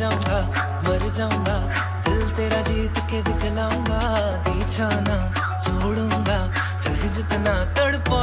जाऊँगा मर जाऊँगा दिल तेरा जीत के दिखलाऊँगा दीछाना छोड़ूँगा चल जितना तड़पा